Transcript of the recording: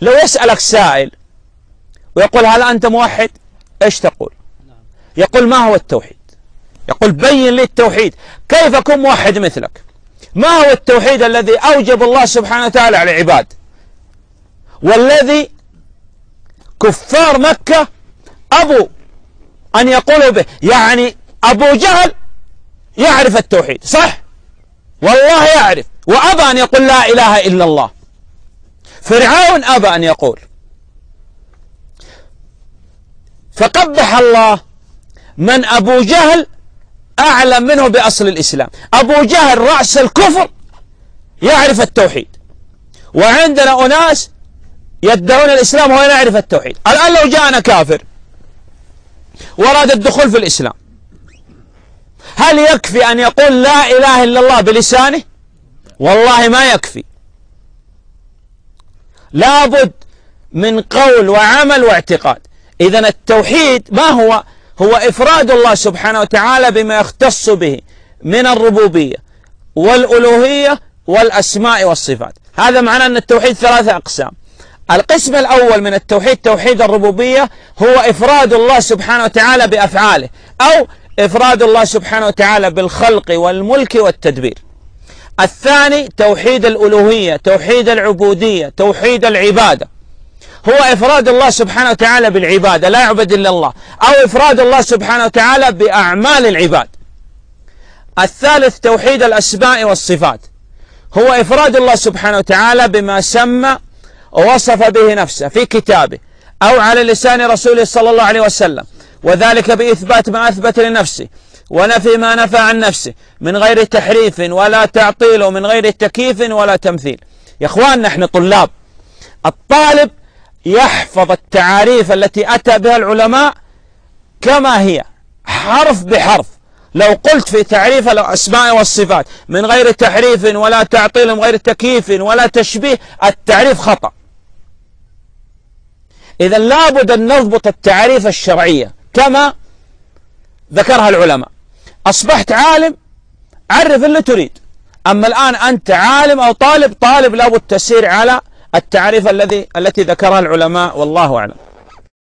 لو يسألك سائل ويقول هل أنت موحد؟ إيش تقول؟ يقول ما هو التوحيد؟ يقول بين لي التوحيد. كيف أكون موحد مثلك؟ ما هو التوحيد الذي أوجب الله سبحانه وتعالى على العباد؟ والذي كفار مكة أبوا أن يقولوا به. يعني أبو جهل يعرف التوحيد صح؟ والله يعرف. وأبى أن يقول لا إله إلا الله. فرعون أبى أن يقول. فقبح الله من أبو جهل أعلم منه بأصل الإسلام. أبو جهل رأس الكفر يعرف التوحيد. وعندنا أناس يدعون الإسلام وهو يعرف التوحيد. الآن لو جاءنا كافر وراد الدخول في الإسلام هل يكفي أن يقول لا إله إلا الله بلسانه؟ والله ما يكفي. لابد من قول وعمل واعتقاد. إذا التوحيد ما هو؟ هو إفراد الله سبحانه وتعالى بما يختص به من الربوبية والألوهية والأسماء والصفات. هذا معناه أن التوحيد ثلاثة أقسام. القسم الأول من التوحيد توحيد الربوبية هو إفراد الله سبحانه وتعالى بأفعاله أو إفراد الله سبحانه وتعالى بالخلق والملك والتدبير. الثاني توحيد الألوهية توحيد العبودية توحيد العبادة. هو إفراد الله سبحانه وتعالى بالعبادة لا يعبد إلا الله. أو إفراد الله سبحانه وتعالى بأعمال العباد. الثالث توحيد الأسماء والصفات. هو إفراد الله سبحانه وتعالى بما سمى ووصف به نفسه في كتابه أو على لسان رسوله صلى الله عليه وسلم. وذلك بإثبات ما أثبت لنفسه. ونفي ما نفى عن نفسه من غير تحريف ولا تعطيل ومن غير تكييف ولا تمثيل. يا إخوان نحن طلاب. الطالب يحفظ التعاريف التي أتى بها العلماء كما هي حرف بحرف. لو قلت في تعريف الأسماء والصفات من غير تحريف ولا تعطيل من غير تكييف ولا تشبيه التعريف خطأ. إذا لابد أن نضبط التعريف الشرعية كما ذكرها العلماء. أصبحت عالم عرف اللي تريد. أما الآن أنت عالم أو طالب طالب لابد تسير على التعريف الذي التي ذكرها العلماء والله أعلم.